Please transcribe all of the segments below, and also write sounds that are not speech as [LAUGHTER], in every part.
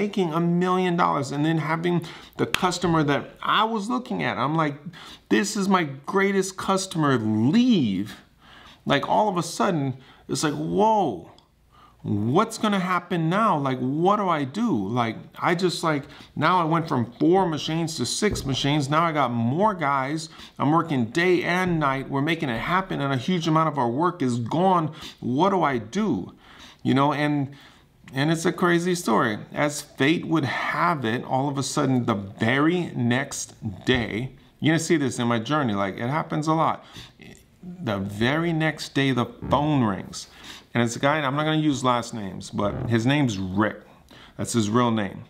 making a million dollars and then having the customer that I was looking at, I'm like, this is my greatest customer leave. Like all of a sudden, it's like, whoa, what's gonna happen now? Like, what do I do? Like, I just like, now I went from four machines to six machines. Now I got more guys. I'm working day and night. We're making it happen and a huge amount of our work is gone. What do I do? You know, and and it's a crazy story. As fate would have it, all of a sudden, the very next day, you're gonna see this in my journey, like it happens a lot. The very next day, the phone rings. And it's a guy, I'm not gonna use last names, but his name's Rick. That's his real name.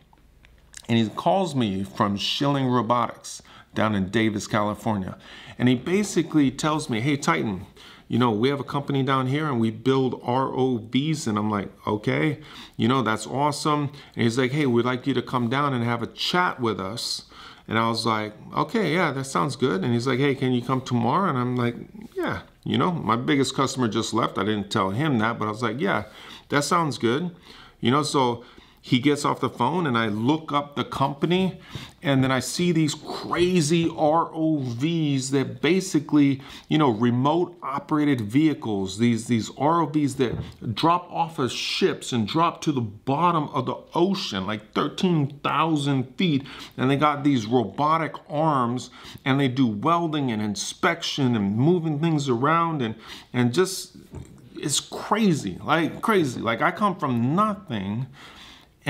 And he calls me from Schilling Robotics down in Davis, California. And he basically tells me, hey, Titan, you know, we have a company down here and we build ROVs. And I'm like, okay, you know, that's awesome. And he's like, hey, we'd like you to come down and have a chat with us. And I was like, okay, yeah, that sounds good. And he's like, hey, can you come tomorrow? And I'm like, yeah, you know, my biggest customer just left. I didn't tell him that, but I was like, yeah, that sounds good. You know, so he gets off the phone and I look up the company and then I see these crazy ROVs that basically, you know, remote operated vehicles, these, these ROVs that drop off of ships and drop to the bottom of the ocean, like 13,000 feet. And they got these robotic arms and they do welding and inspection and moving things around and, and just, it's crazy, like crazy. Like I come from nothing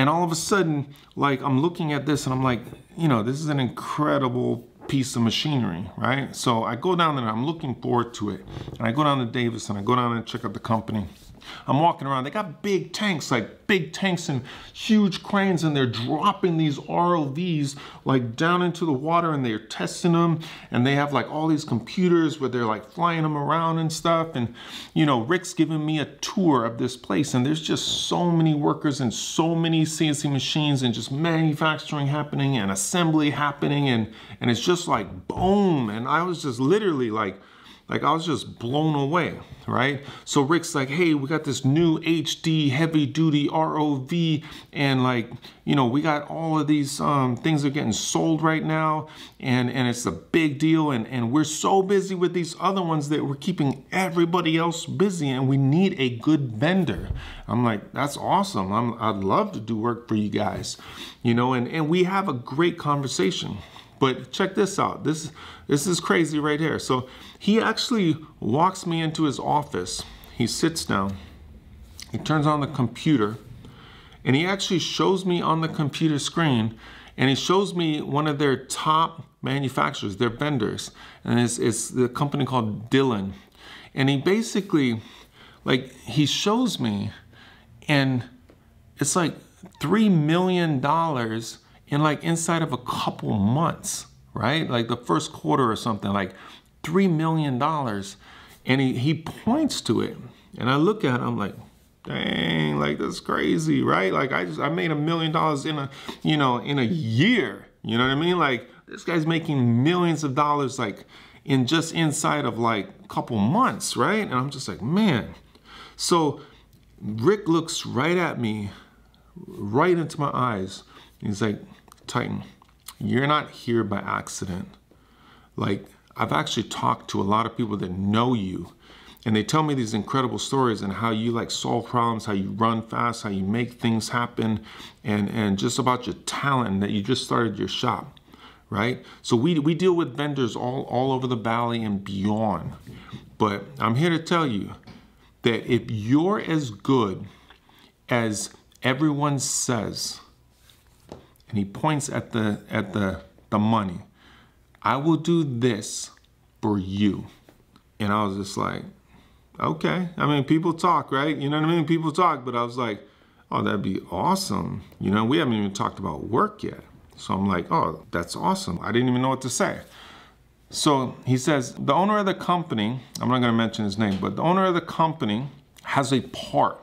and all of a sudden, like I'm looking at this and I'm like, you know, this is an incredible piece of machinery, right? So I go down there and I'm looking forward to it. And I go down to Davis and I go down and check out the company. I'm walking around, they got big tanks, like big tanks and huge cranes, and they're dropping these ROVs like down into the water and they're testing them. And they have like all these computers where they're like flying them around and stuff. And, you know, Rick's giving me a tour of this place, and there's just so many workers and so many CNC machines and just manufacturing happening and assembly happening. And, and it's just like boom. And I was just literally like, like I was just blown away, right? So Rick's like, hey, we got this new HD heavy duty ROV and like, you know, we got all of these um, things are getting sold right now and, and it's a big deal and, and we're so busy with these other ones that we're keeping everybody else busy and we need a good vendor. I'm like, that's awesome. I'm, I'd love to do work for you guys, you know, and, and we have a great conversation. But check this out. This, this is crazy right here. So he actually walks me into his office. He sits down. He turns on the computer. And he actually shows me on the computer screen and he shows me one of their top manufacturers, their vendors. And it's, it's the company called Dillon. And he basically, like, he shows me and it's like $3 million in like inside of a couple months, right? Like the first quarter or something, like $3 million. And he, he points to it. And I look at him I'm like, dang, like that's crazy, right? Like I just, I made a million dollars in a, you know, in a year. You know what I mean? Like this guy's making millions of dollars like in just inside of like a couple months, right? And I'm just like, man. So Rick looks right at me, right into my eyes. He's like, Titan, you're not here by accident. Like, I've actually talked to a lot of people that know you and they tell me these incredible stories and how you like solve problems, how you run fast, how you make things happen, and, and just about your talent that you just started your shop, right? So we, we deal with vendors all, all over the valley and beyond. But I'm here to tell you that if you're as good as everyone says, and he points at the at the the money. I will do this for you. And I was just like, okay. I mean, people talk, right? You know what I mean? People talk, but I was like, oh, that'd be awesome. You know, we haven't even talked about work yet. So I'm like, oh, that's awesome. I didn't even know what to say. So he says, the owner of the company, I'm not gonna mention his name, but the owner of the company has a part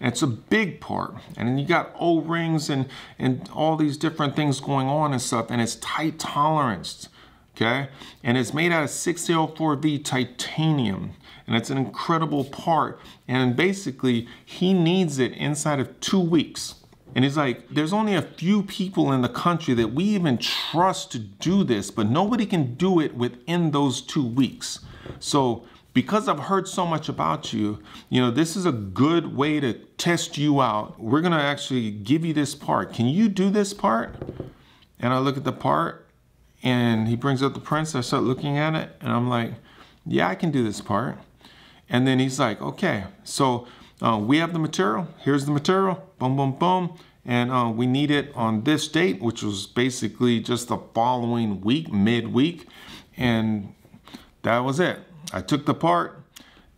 and it's a big part. And then you got O-rings and, and all these different things going on and stuff. And it's tight tolerance, okay? And it's made out of 604V titanium. And it's an incredible part. And basically, he needs it inside of two weeks. And he's like, there's only a few people in the country that we even trust to do this, but nobody can do it within those two weeks. So because I've heard so much about you, you know, this is a good way to test you out. We're gonna actually give you this part. Can you do this part? And I look at the part and he brings up the prints. I start looking at it and I'm like, yeah, I can do this part. And then he's like, okay, so uh, we have the material. Here's the material. Boom, boom, boom. And uh, we need it on this date, which was basically just the following week, midweek. And that was it. I took the part.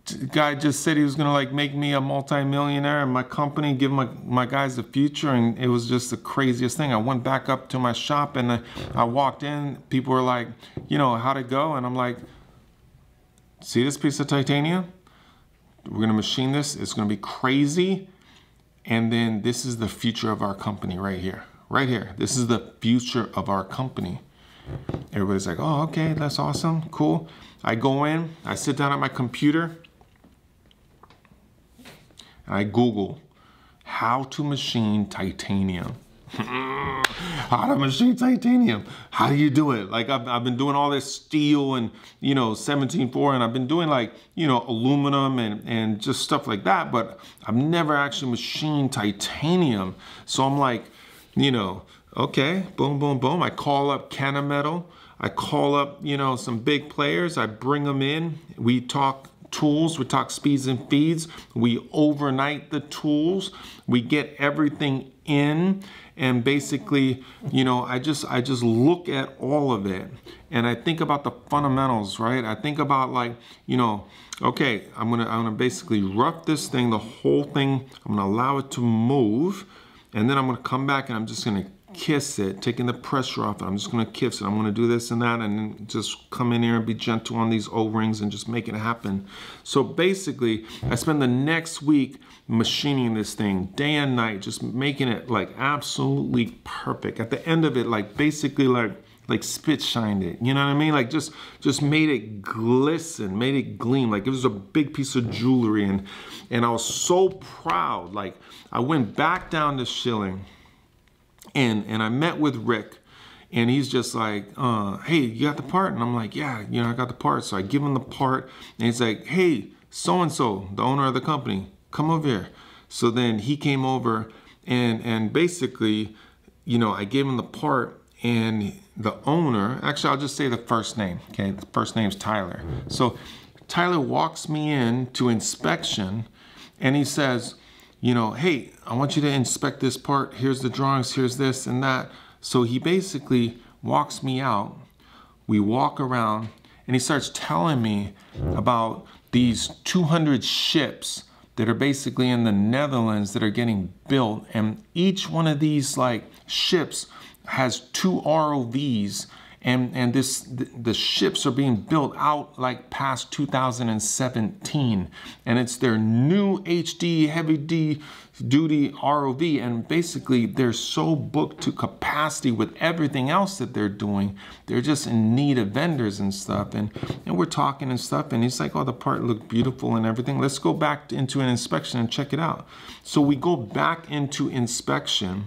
The guy just said he was gonna like make me a multimillionaire in my company, give my, my guys the future, and it was just the craziest thing. I went back up to my shop and I, I walked in. People were like, you know, how'd it go? And I'm like, see this piece of titanium? We're gonna machine this. It's gonna be crazy. And then this is the future of our company right here. Right here. This is the future of our company. Everybody's like, oh, okay, that's awesome, cool. I go in, I sit down at my computer, and I Google how to machine titanium. [LAUGHS] how to machine titanium. How do you do it? Like I've, I've been doing all this steel and, you know, 17.4 and I've been doing like, you know, aluminum and, and just stuff like that, but I've never actually machined titanium. So I'm like, you know, okay, boom, boom, boom. I call up Kennametal. I call up, you know, some big players. I bring them in. We talk tools. We talk speeds and feeds. We overnight the tools. We get everything in and basically you know i just i just look at all of it and i think about the fundamentals right i think about like you know okay i'm gonna i'm gonna basically rough this thing the whole thing i'm gonna allow it to move and then i'm gonna come back and i'm just gonna kiss it, taking the pressure off it. I'm just gonna kiss it. I'm gonna do this and that and just come in here and be gentle on these O-rings and just make it happen. So basically, I spend the next week machining this thing day and night, just making it like absolutely perfect. At the end of it, like basically like like spit shined it. You know what I mean? Like just just made it glisten, made it gleam. Like it was a big piece of jewelry and and I was so proud. Like I went back down to Schilling and and I met with Rick, and he's just like, uh, "Hey, you got the part?" And I'm like, "Yeah, you know, I got the part." So I give him the part, and he's like, "Hey, so and so, the owner of the company, come over here." So then he came over, and and basically, you know, I gave him the part, and the owner, actually, I'll just say the first name. Okay, the first name's Tyler. So Tyler walks me in to inspection, and he says you know, hey, I want you to inspect this part. Here's the drawings, here's this and that. So he basically walks me out. We walk around and he starts telling me about these 200 ships that are basically in the Netherlands that are getting built. And each one of these like ships has two ROVs and and this the, the, ships are being built out like past 2017 and it's their new HD heavy D duty ROV and basically they're so booked to capacity with everything else that they're doing they're just in need of vendors and stuff. And and we're talking and stuff. And he's like oh the part looked beautiful and everything. Let's go back into an inspection and check it out. So we go back into inspection.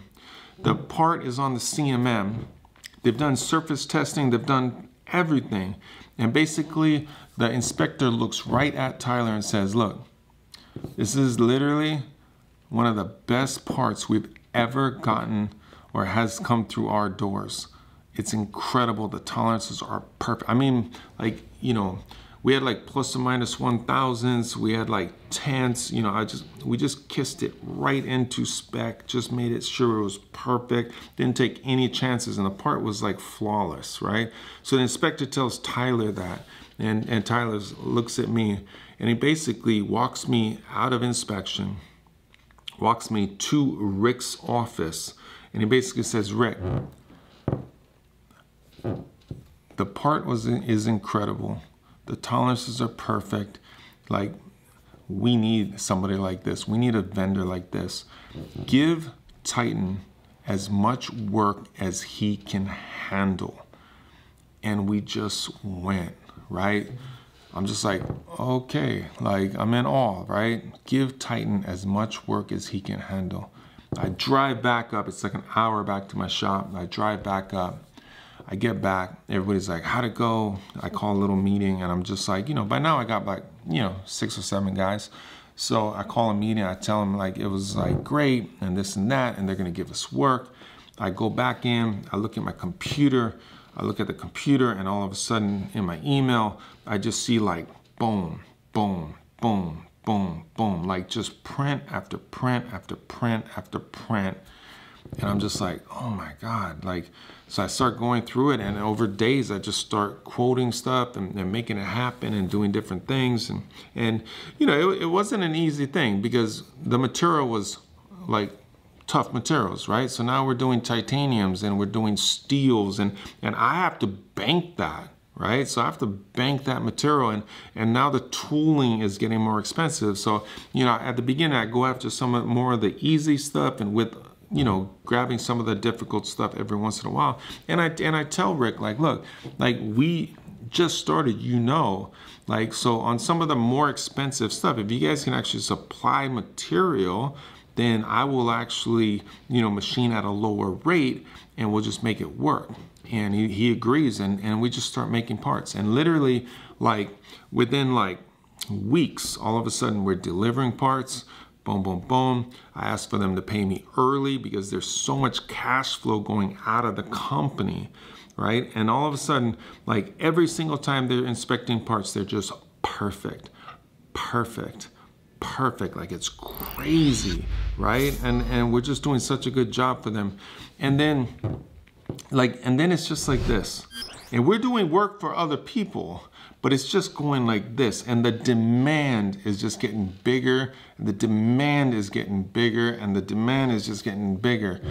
The part is on the CMM They've done surface testing, they've done everything. And basically, the inspector looks right at Tyler and says, Look, this is literally one of the best parts we've ever gotten or has come through our doors. It's incredible. The tolerances are perfect. I mean, like, you know, we had like plus or minus 1000s we had like tenths. You know i just we just kissed it right into spec just made it sure it was perfect. Didn't take any chances and the part was like flawless right? So the inspector tells tyler that and and tyler looks at me and he basically walks me out of inspection walks me to rick's office and he basically says rick the part was is incredible the tolerances are perfect. Like, we need somebody like this. We need a vendor like this. Give Titan as much work as he can handle. And we just went, right? I'm just like, okay, like I'm in awe, right? Give Titan as much work as he can handle. I drive back up. It's like an hour back to my shop. I drive back up. I get back. Everybody's like, how'd it go? I call a little meeting and I'm just like, you know, by now I got like, you know, six or seven guys. So I call a meeting. I tell them like it was like great and this and that, and they're to give us work. I go back in. I look at my computer. I look at the computer and all of a sudden in my email, I just see like boom, boom, boom, boom, boom, like just print after print after print after print. And I'm just like, oh my God. Like, so I start going through it and over days I just start quoting stuff and, and making it happen and doing different things. And, and you know, it, it wasn't an easy thing because the material was like tough materials, right? So now we're doing titaniums and we're doing steels and, and I have to bank that right? So I have to bank that material and, and now the tooling is getting more expensive. So, you know, at the beginning I go after some more of the easy stuff and with you know, grabbing some of the difficult stuff every once in a while. And I and I tell Rick like, look, like we just started, you know, like so on some of the more expensive stuff, if you guys can actually supply material, then I will actually, you know, machine at a lower rate and we'll just make it work. And he, he agrees and, and we just start making parts. And literally like within like weeks all of a sudden we're delivering parts boom boom boom. I asked for them to pay me early because there's so much cash flow going out of the company right? And all of a sudden like every single time they're inspecting parts they're just perfect perfect perfect. Like it's crazy right? And and we're just doing such a good job for them. And then like, and then it's just like this. And we're doing work for other people, but it's just going like this. And the demand is just getting bigger. The demand is getting bigger and the demand is just getting bigger.